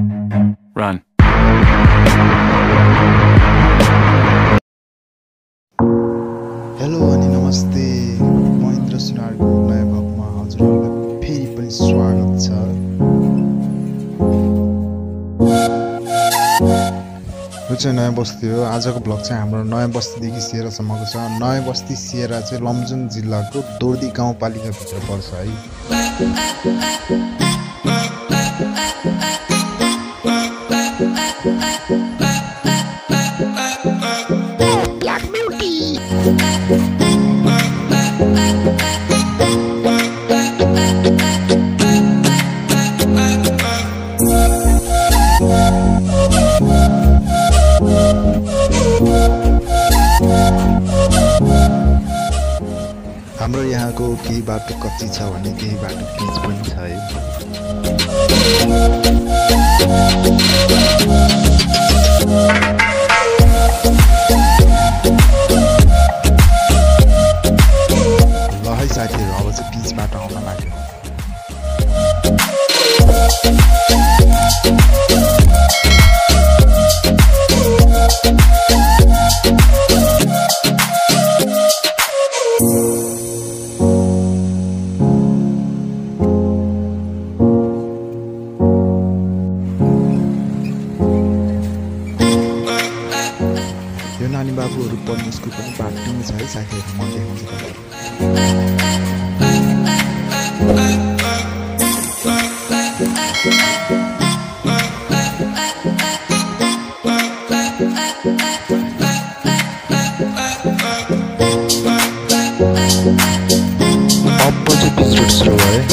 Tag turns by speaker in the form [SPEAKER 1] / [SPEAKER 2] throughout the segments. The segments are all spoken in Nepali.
[SPEAKER 1] Run.
[SPEAKER 2] हेलो अनि नमस्ते। महेन्द्र सुनारको नयाँ भगमा हजुरहरूलाई फेरि पनि स्वागत छ। यो चाहिँ नयाँ बस्ती हो। आजको ब्लग चाहिँ हाम्रो नयाँ बस्तीदेखि सिएरासम्मको छ। नयाँ बस्ती सिएरा चाहिँ लमजुङ जिल्लाको दोर्दी गाउँपालिकाभित्र पर्छ है। हाम्रो यहाँको केही बाटो कच्ची छ भने केही बाटो पिच पनि छ है। ल है साथीहरू अब चाहिँ पिच बाटो आउन लाग्यो। बाबुहरू पढ्ने स्कुल पनि बाटोमै छ है साथीहरू म देखाउँछु तपाईँहरू अपोजिट सुरु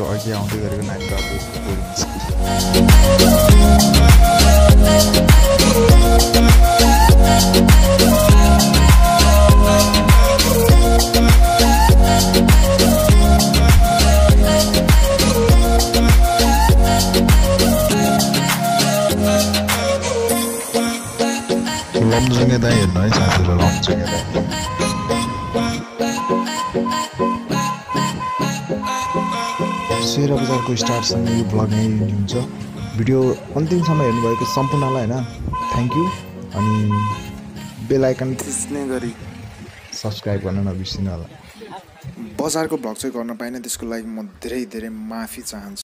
[SPEAKER 2] है साथीहरू अघि आउँदै गरेको नानी बाबु बोर्डिङ स्कुल लमजुङे दाई हेर्नु है साथीहरू लमजुङे दाई सेरा बजारको स्टार्टसँग यो ब्लग नै हुन्छ। भिडियो अन्तिमसम्म हेर्नुभएको सम्पूर्णलाई होइन थ्याङ्क यू अनि बेल आइकन
[SPEAKER 3] त्यसनै गरी
[SPEAKER 2] सब्सक्राइब गर्न नबिर्सिनु होला। बजारको भ्लग चाहिँ गर्न पाइनँ त्यसको लागि म धेरै धेरै माफी चाहन्छु।